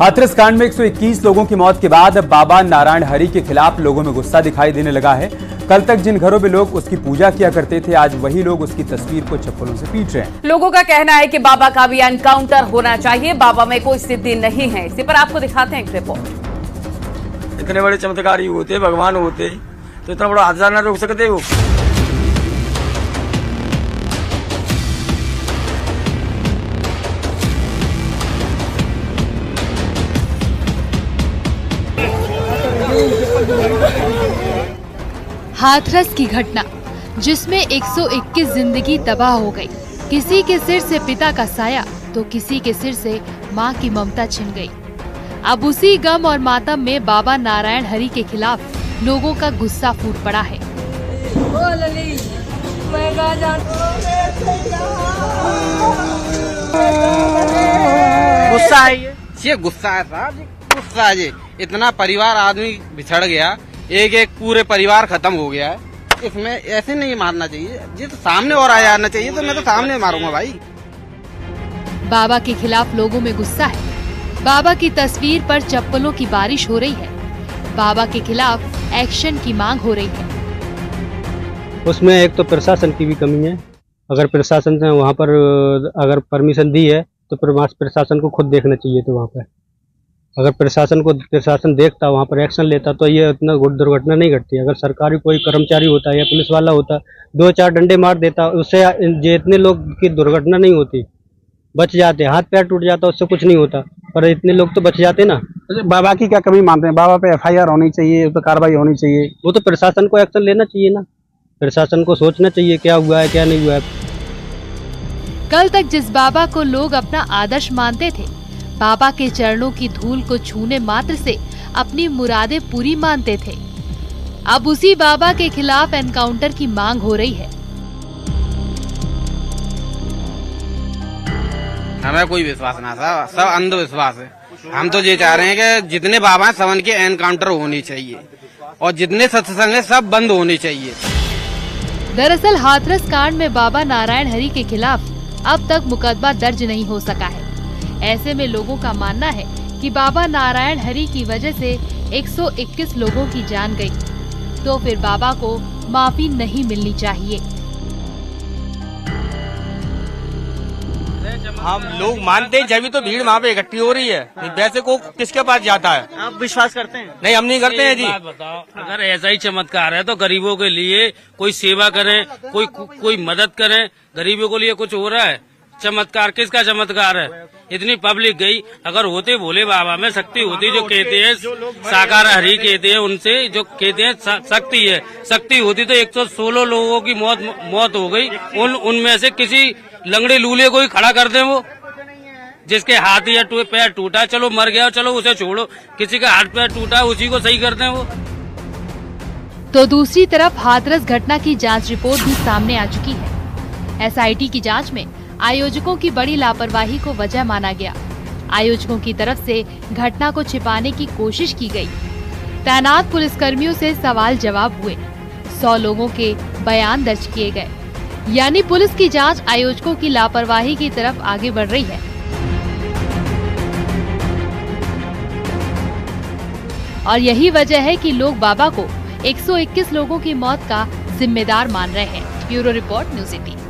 हाथरस कांड में 121 लोगों की मौत के बाद अब बाबा नारायण हरि के खिलाफ लोगों में गुस्सा दिखाई देने लगा है। कल तक जिन घरों में लोग उसकी पूजा किया करते थे आज वही लोग उसकी तस्वीर को चप्पलों से पीट रहे हैं। लोगों का कहना है कि बाबा का भी एनकाउंटर होना चाहिए। बाबा में कोई सिद्धि नहीं है। इसी पर आपको दिखाते हैं एक रिपोर्ट इतने बड़े चमत्कारी होते भगवान होते तो इतना बड़ा हादसा ना रोक सकते हो? हाथरस की घटना जिसमें 121 ज़िंदगी तबाह हो गई। किसी के सिर से पिता का साया तो किसी के सिर से माँ की ममता छिन गई। अब उसी गम और मातम में बाबा नारायण हरि के खिलाफ लोगों का गुस्सा फूट पड़ा है। गुस्सा है ये। ये गुस्सा है साहब गुस्सा है इतना परिवार आदमी बिछड़ गया एक एक पूरे परिवार खत्म हो गया है। इसमें ऐसे नहीं मारना चाहिए। ये तो सामने और आया जाना चाहिए तो मैं तो सामने मारूँगा भाई। बाबा के खिलाफ लोगों में गुस्सा है। बाबा की तस्वीर पर चप्पलों की बारिश हो रही है। बाबा के खिलाफ एक्शन की मांग हो रही है। उसमें एक तो प्रशासन की भी कमी है। अगर प्रशासन ने वहाँ पर अगर परमिशन दी है तो प्रशासन को खुद देखना चाहिए तो वहाँ पर। अगर प्रशासन को प्रशासन देखता वहाँ पर एक्शन लेता तो ये इतना दुर्घटना नहीं घटती। अगर सरकारी कोई कर्मचारी होता या पुलिस वाला होता दो चार डंडे मार देता उससे ये इतने लोग की दुर्घटना नहीं होती। बच जाते हाथ पैर टूट जाता उससे कुछ नहीं होता। पर इतने लोग तो बच जाते ना। बाबा की क्या कमी मानते हैं? बाबा पे एफआईआर होनी चाहिए उस पर कार्रवाई होनी चाहिए। वो तो प्रशासन को एक्शन लेना चाहिए ना। प्रशासन को सोचना चाहिए क्या हुआ है क्या नहीं हुआ है। कल तक जिस बाबा को लोग अपना आदर्श मानते थे बाबा के चरणों की धूल को छूने मात्र से अपनी मुरादें पूरी मानते थे। अब उसी बाबा के खिलाफ एनकाउंटर की मांग हो रही है। हमें कोई विश्वास ना था सब अंधविश्वास है। हम तो ये चाह रहे हैं कि जितने बाबा हैं सब उनके एनकाउंटर होनी चाहिए। और जितने सत्संग है सब बंद होने चाहिए। दरअसल हाथरस कांड में बाबा नारायण हरि के खिलाफ अब तक मुकदमा दर्ज नहीं हो सका है। ऐसे में लोगों का मानना है कि बाबा नारायण हरि की वजह से 121 लोगों की जान गई। तो फिर बाबा को माफ़ी नहीं मिलनी चाहिए। हम लोग मानते हैं जब तो भीड़ वहाँ पे इकट्ठी हो रही है। वैसे को किसके पास जाता है? आप विश्वास करते हैं? नहीं हम नहीं करते हैं जी। बताओ अगर ऐसा ही चमत्कार है तो गरीबों के लिए कोई सेवा करें कोई कोई मदद करें गरीबों के लिए कुछ हो रहा है? चमत्कार किसका चमत्कार है? इतनी पब्लिक गई। अगर होते भोले बाबा में शक्ति होती जो कहते हैं साकार हरि कहते हैं उनसे जो कहते हैं शक्ति है। शक्ति होती तो 116 लोगों की मौत मौत हो गई। उन उनमें से किसी लंगड़े लूले को ही खड़ा कर दे वो। जिसके हाथ या टू- पैर टूटा चलो मर गया चलो उसे छोड़ो। किसी का हाथ पैर टूटा उसी को सही कर दे वो। तो दूसरी तरफ़ हाथरस घटना की जाँच रिपोर्ट भी सामने आ चुकी है। एसआईटी की जाँच में आयोजकों की बड़ी लापरवाही को वजह माना गया। आयोजकों की तरफ़ से घटना को छिपाने की कोशिश की गई। तैनात पुलिसकर्मियों से सवाल जवाब हुए। सौ लोगों के बयान दर्ज किए गए। यानी पुलिस की जाँच आयोजकों की लापरवाही की तरफ़ आगे बढ़ रही है। और यही वजह है कि लोग बाबा को 121 लोगों की मौत का जिम्मेदार मान रहे हैं। Bureau report, News Eighteen.